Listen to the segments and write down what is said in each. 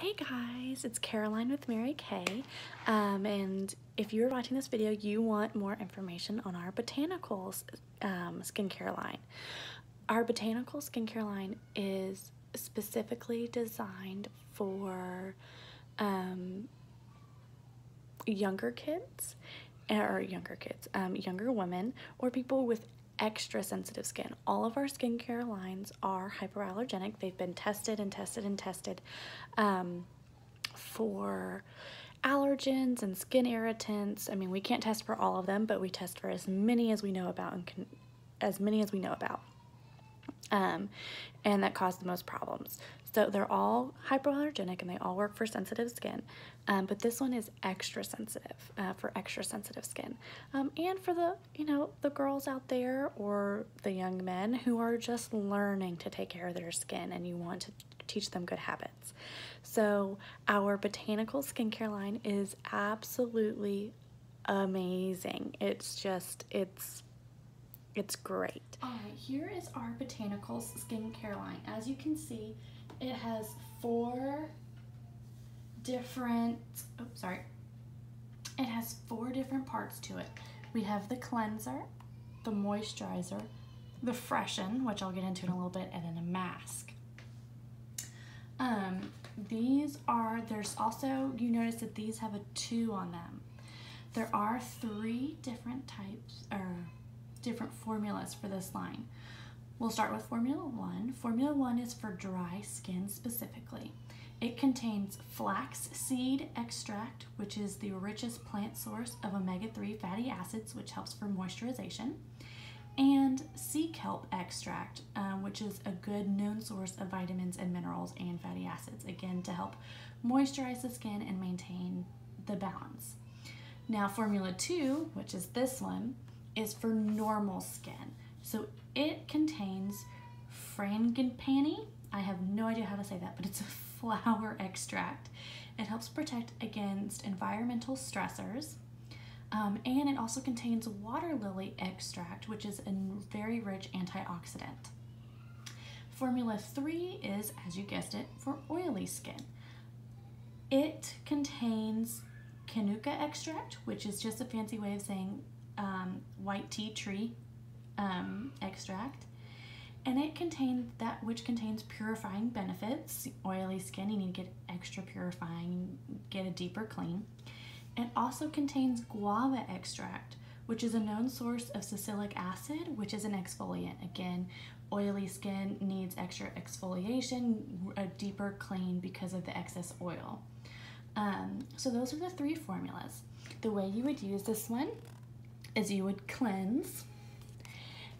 Hey guys, it's Caroline with Mary Kay. Um, and if you're watching this video, you want more information on our botanicals um, skincare line. Our botanical skincare line is specifically designed for um, younger kids or younger kids, um, younger women, or people with extra sensitive skin. All of our skincare lines are hypoallergenic. They've been tested and tested and tested um, for allergens and skin irritants. I mean, we can't test for all of them, but we test for as many as we know about and can, as many as we know about. Um, and that cause the most problems. So they're all hypoallergenic and they all work for sensitive skin, um, but this one is extra sensitive uh, for extra sensitive skin. Um, and for the, you know, the girls out there or the young men who are just learning to take care of their skin and you want to teach them good habits. So our botanical skincare line is absolutely amazing. It's just, it's it's great. All right, here is our botanicals skincare line. As you can see, it has four different, oh, sorry. It has four different parts to it. We have the cleanser, the moisturizer, the freshen, which I'll get into in a little bit, and then a mask. Um, these are, there's also, you notice that these have a two on them. There are three different types, or different formulas for this line. We'll start with Formula 1. Formula 1 is for dry skin specifically. It contains flax seed extract, which is the richest plant source of omega-3 fatty acids, which helps for moisturization, and sea kelp extract, um, which is a good known source of vitamins and minerals and fatty acids, again, to help moisturize the skin and maintain the balance. Now, Formula 2, which is this one, is for normal skin. So it contains frangipani. I have no idea how to say that, but it's a flower extract. It helps protect against environmental stressors. Um, and it also contains water lily extract, which is a very rich antioxidant. Formula 3 is, as you guessed it, for oily skin. It contains Kanuka extract, which is just a fancy way of saying um, white tea tree um, extract. And it contains that which contains purifying benefits oily skin you need to get extra purifying get a deeper clean. It also contains guava extract which is a known source of salicylic acid which is an exfoliant. Again oily skin needs extra exfoliation a deeper clean because of the excess oil. Um, so those are the three formulas. The way you would use this one is you would cleanse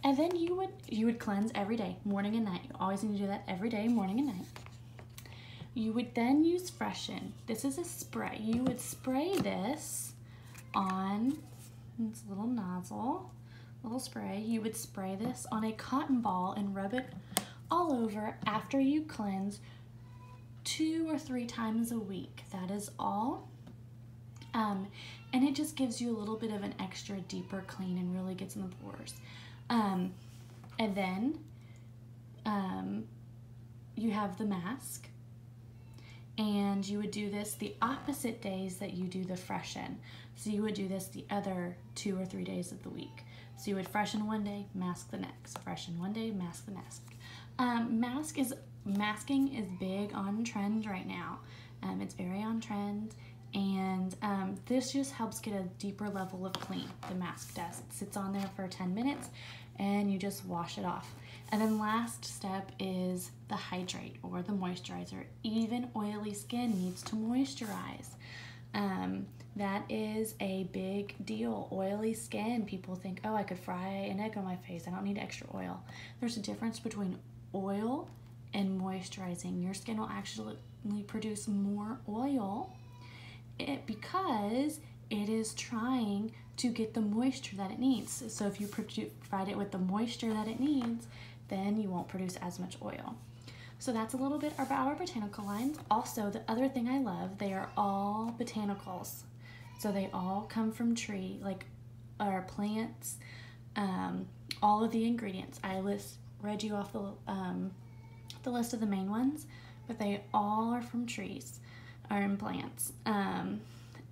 and then you would you would cleanse every day, morning and night. You always need to do that every day, morning and night. You would then use Freshen. This is a spray. You would spray this on this little nozzle, little spray. You would spray this on a cotton ball and rub it all over after you cleanse two or three times a week. That is all. Um, and it just gives you a little bit of an extra deeper clean and really gets in the pores. Um, and then um, you have the mask. And you would do this the opposite days that you do the freshen. So you would do this the other two or three days of the week. So you would freshen one day, mask the next. Freshen one day, mask the next. Um, mask is masking is big on trend right now. Um, it's very on trend and this just helps get a deeper level of clean. The mask does. It sits on there for 10 minutes and you just wash it off. And then last step is the hydrate or the moisturizer. Even oily skin needs to moisturize. Um, that is a big deal. Oily skin people think oh i could fry an egg on my face. I don't need extra oil. There's a difference between oil and moisturizing. Your skin will actually produce more oil it because it is trying to get the moisture that it needs. So if you provide it with the moisture that it needs, then you won't produce as much oil. So that's a little bit about our botanical lines. Also, the other thing I love, they are all botanicals. So they all come from tree, like our plants, um, all of the ingredients. I list read you off the, um, the list of the main ones, but they all are from trees or in plants. Um,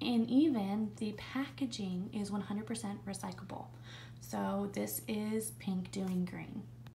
and even the packaging is 100% recyclable. So this is pink doing green.